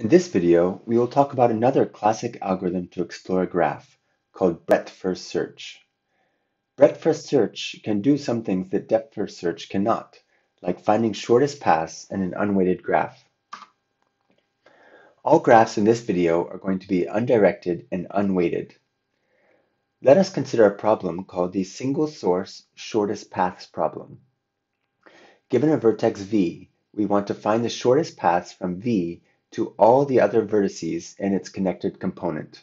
In this video, we will talk about another classic algorithm to explore a graph called breadth-first search. Breadth-first search can do some things that depth-first search cannot, like finding shortest paths in an unweighted graph. All graphs in this video are going to be undirected and unweighted. Let us consider a problem called the single source shortest paths problem. Given a vertex v, we want to find the shortest paths from v to all the other vertices in its connected component.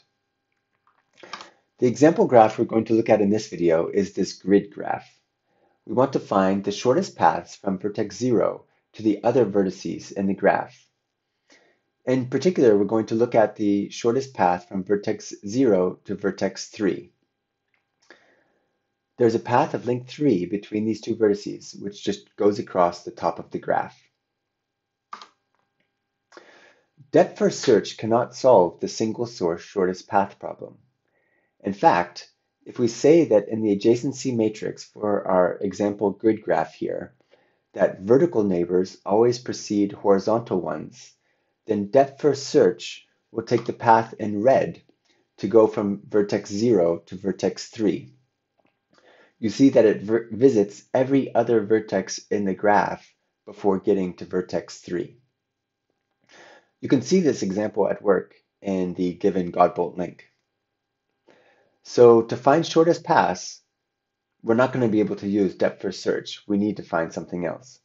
The example graph we're going to look at in this video is this grid graph. We want to find the shortest paths from vertex 0 to the other vertices in the graph. In particular, we're going to look at the shortest path from vertex 0 to vertex 3. There's a path of length 3 between these two vertices, which just goes across the top of the graph. Depth-first search cannot solve the single source shortest path problem. In fact, if we say that in the adjacency matrix for our example grid graph here, that vertical neighbors always precede horizontal ones, then depth-first search will take the path in red to go from vertex 0 to vertex 3. You see that it visits every other vertex in the graph before getting to vertex 3. You can see this example at work in the given Godbolt link. So to find shortest paths, we're not going to be able to use depth first search. We need to find something else.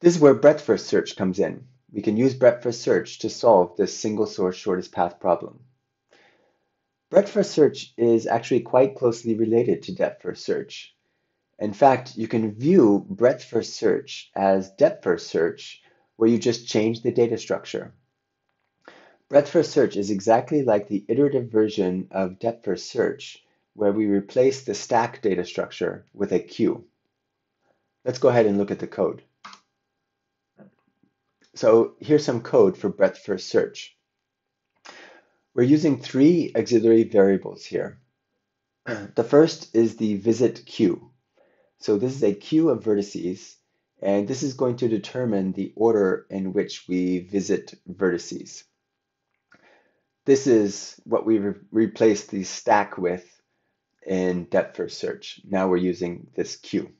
This is where breadth first search comes in. We can use breadth first search to solve this single source shortest path problem. Breadth first search is actually quite closely related to depth first search. In fact, you can view breadth first search as depth first search, where you just change the data structure. Breadth first search is exactly like the iterative version of depth first search, where we replace the stack data structure with a queue. Let's go ahead and look at the code. So here's some code for breadth first search. We're using three auxiliary variables here. The first is the visit queue. So this is a queue of vertices, and this is going to determine the order in which we visit vertices. This is what we re replaced the stack with in depth first search. Now we're using this queue.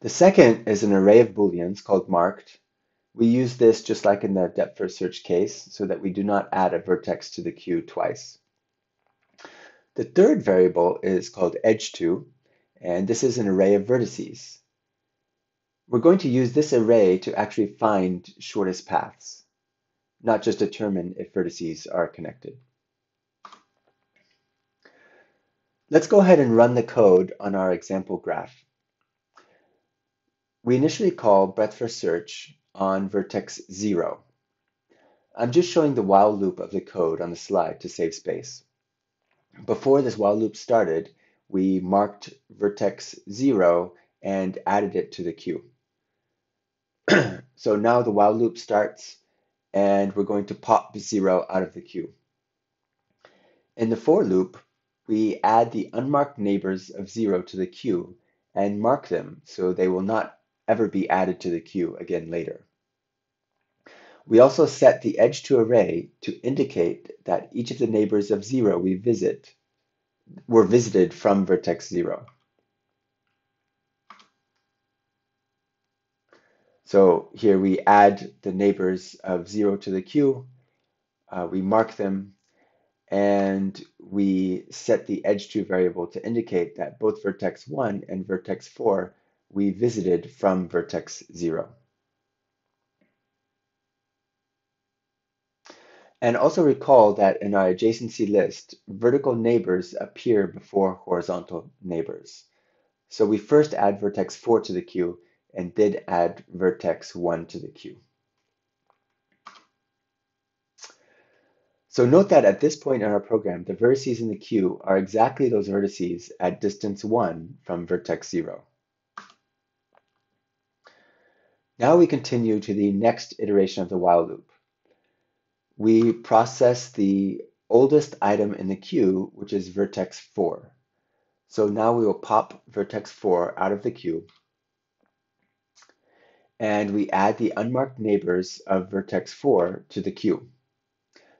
The second is an array of booleans called marked. We use this just like in the depth first search case so that we do not add a vertex to the queue twice. The third variable is called edge2, and this is an array of vertices. We're going to use this array to actually find shortest paths, not just determine if vertices are connected. Let's go ahead and run the code on our example graph. We initially call breadth first search on vertex 0. I'm just showing the while loop of the code on the slide to save space. Before this while loop started, we marked vertex 0 and added it to the queue. so now the while loop starts and we're going to pop 0 out of the queue. In the for loop, we add the unmarked neighbors of 0 to the queue and mark them so they will not ever be added to the queue again later. We also set the edge to array to indicate that each of the neighbors of 0 we visit were visited from vertex 0. So here we add the neighbors of 0 to the queue, uh, we mark them, and we set the edge2 variable to indicate that both vertex 1 and vertex 4 we visited from vertex 0. And also recall that in our adjacency list, vertical neighbors appear before horizontal neighbors. So we first add vertex 4 to the queue and did add vertex 1 to the queue. So note that at this point in our program, the vertices in the queue are exactly those vertices at distance 1 from vertex 0. Now we continue to the next iteration of the while loop we process the oldest item in the queue, which is vertex 4. So now we will pop vertex 4 out of the queue. and we add the unmarked neighbors of vertex 4 to the queue.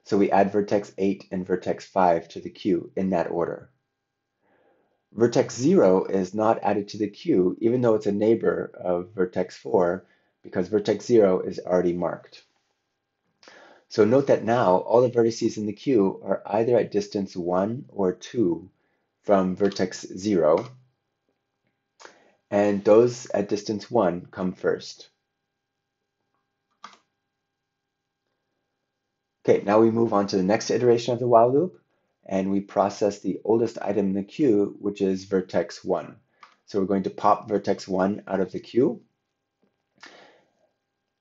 So we add vertex 8 and vertex 5 to the queue in that order. Vertex 0 is not added to the queue, even though it's a neighbor of vertex 4, because vertex 0 is already marked. So note that now all the vertices in the queue are either at distance 1 or 2 from vertex 0, and those at distance 1 come first. Okay, now we move on to the next iteration of the while loop, and we process the oldest item in the queue, which is vertex 1. So we're going to pop vertex 1 out of the queue,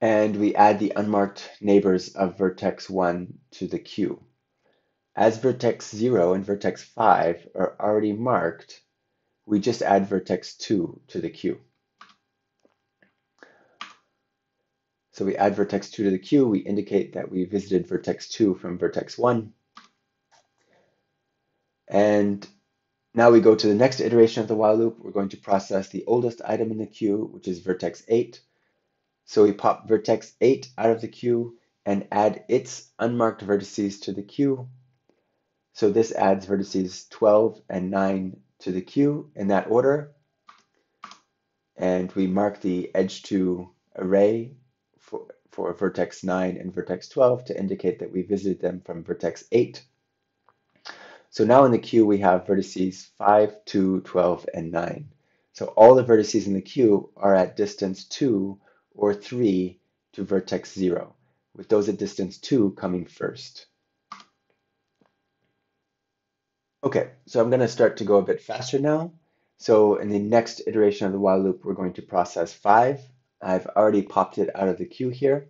and we add the unmarked neighbors of vertex 1 to the queue. As vertex 0 and vertex 5 are already marked, we just add vertex 2 to the queue. So we add vertex 2 to the queue, we indicate that we visited vertex 2 from vertex 1. And now we go to the next iteration of the while loop. We're going to process the oldest item in the queue, which is vertex 8. So we pop vertex 8 out of the queue and add its unmarked vertices to the queue. So this adds vertices 12 and 9 to the queue in that order. And we mark the edge to array for, for vertex 9 and vertex 12 to indicate that we visited them from vertex 8. So now in the queue we have vertices 5, 2, 12, and 9. So all the vertices in the queue are at distance 2 or 3 to vertex 0, with those at distance 2 coming first. Okay, so I'm going to start to go a bit faster now. So in the next iteration of the while loop, we're going to process 5. I've already popped it out of the queue here,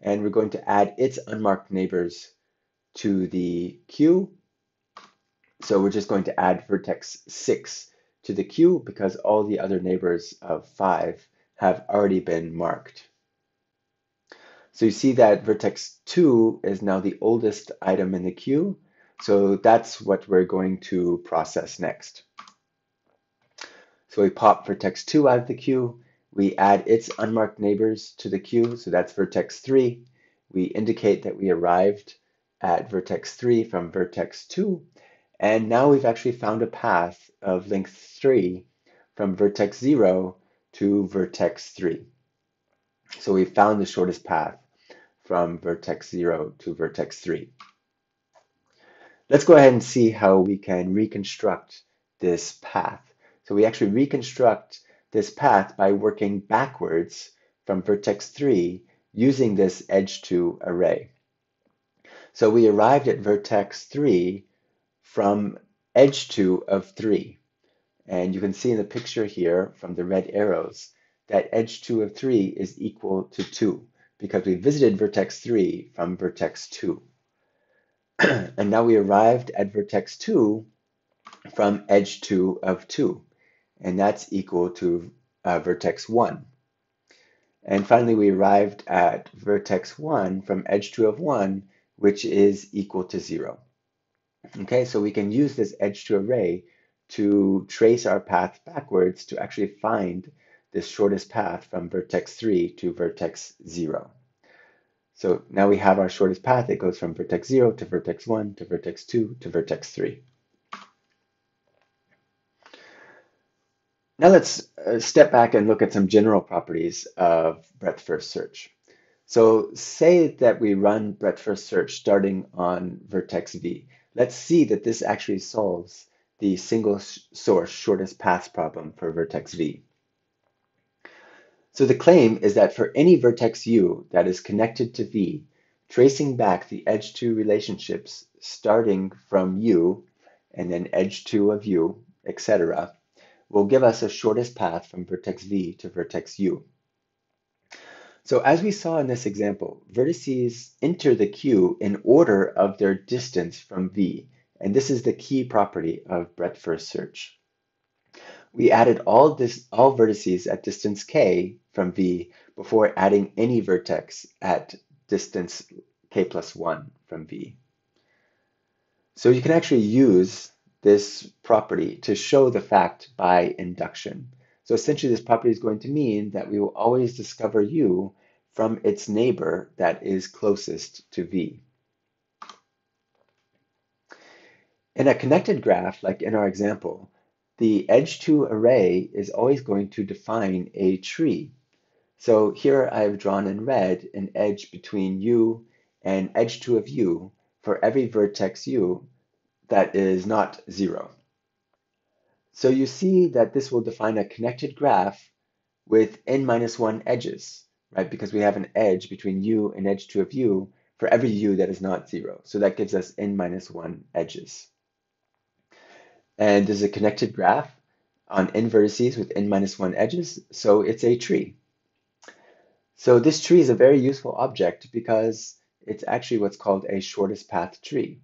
and we're going to add its unmarked neighbors to the queue. So we're just going to add vertex 6 to the queue because all the other neighbors of 5 have already been marked. So you see that vertex 2 is now the oldest item in the queue. So that's what we're going to process next. So we pop vertex 2 out of the queue. We add its unmarked neighbors to the queue. So that's vertex 3. We indicate that we arrived at vertex 3 from vertex 2. And now we've actually found a path of length 3 from vertex 0 to vertex 3. So we found the shortest path from vertex 0 to vertex 3. Let's go ahead and see how we can reconstruct this path. So we actually reconstruct this path by working backwards from vertex 3 using this edge to array. So we arrived at vertex 3 from edge 2 of 3. And you can see in the picture here from the red arrows that edge 2 of 3 is equal to 2 because we visited vertex 3 from vertex 2. and now we arrived at vertex 2 from edge 2 of 2, and that's equal to uh, vertex 1. And finally, we arrived at vertex 1 from edge 2 of 1, which is equal to 0. Okay, so we can use this edge to array to trace our path backwards to actually find the shortest path from vertex 3 to vertex 0. So now we have our shortest path. It goes from vertex 0 to vertex 1 to vertex 2 to vertex 3. Now let's uh, step back and look at some general properties of breadth first search. So say that we run breadth first search starting on vertex v. Let's see that this actually solves the single source shortest path problem for vertex v. So the claim is that for any vertex u that is connected to v, tracing back the edge 2 relationships starting from u and then edge 2 of u, etc., will give us a shortest path from vertex v to vertex u. So as we saw in this example, vertices enter the queue in order of their distance from v, and this is the key property of breadth first search. We added all, this, all vertices at distance k from v before adding any vertex at distance k plus 1 from v. So you can actually use this property to show the fact by induction. So essentially this property is going to mean that we will always discover u from its neighbor that is closest to v. In a connected graph, like in our example, the edge2 array is always going to define a tree. So here I've drawn in red an edge between u and edge2 of u for every vertex u that is not zero. So you see that this will define a connected graph with n minus one edges, right? Because we have an edge between u and edge two of u for every u that is not zero. So that gives us n minus one edges. And there's a connected graph on n vertices with n minus one edges, so it's a tree. So this tree is a very useful object because it's actually what's called a shortest path tree.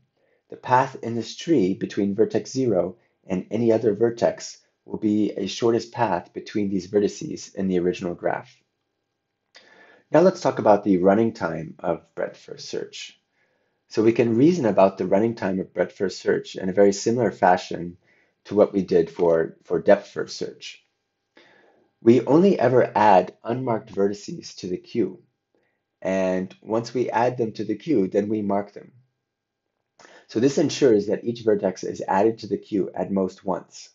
The path in this tree between vertex 0 and any other vertex will be a shortest path between these vertices in the original graph. Now let's talk about the running time of breadth first search. So we can reason about the running time of breadth first search in a very similar fashion to what we did for, for depth first search. We only ever add unmarked vertices to the queue. And once we add them to the queue, then we mark them. So this ensures that each vertex is added to the queue at most once.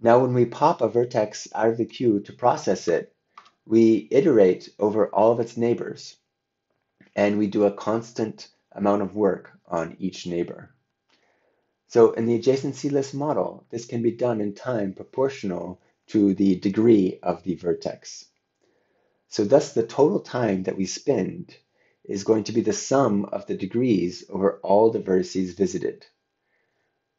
Now when we pop a vertex out of the queue to process it, we iterate over all of its neighbors, and we do a constant amount of work on each neighbor. So in the adjacency list model, this can be done in time proportional to the degree of the vertex. So thus the total time that we spend is going to be the sum of the degrees over all the vertices visited,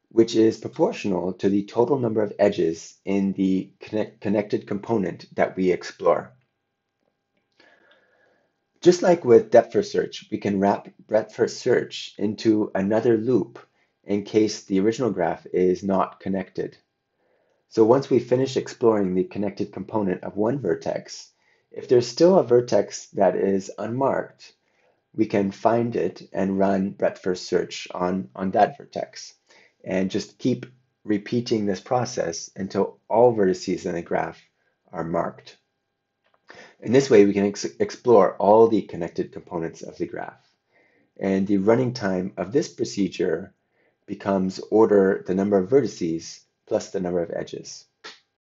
which is proportional to the total number of edges in the connect connected component that we explore. Just like with depth first search, we can wrap breadth first search into another loop in case the original graph is not connected. So once we finish exploring the connected component of one vertex, if there's still a vertex that is unmarked, we can find it and run breadth first search on, on that vertex and just keep repeating this process until all vertices in the graph are marked. In this way, we can ex explore all the connected components of the graph. And the running time of this procedure becomes order the number of vertices plus the number of edges.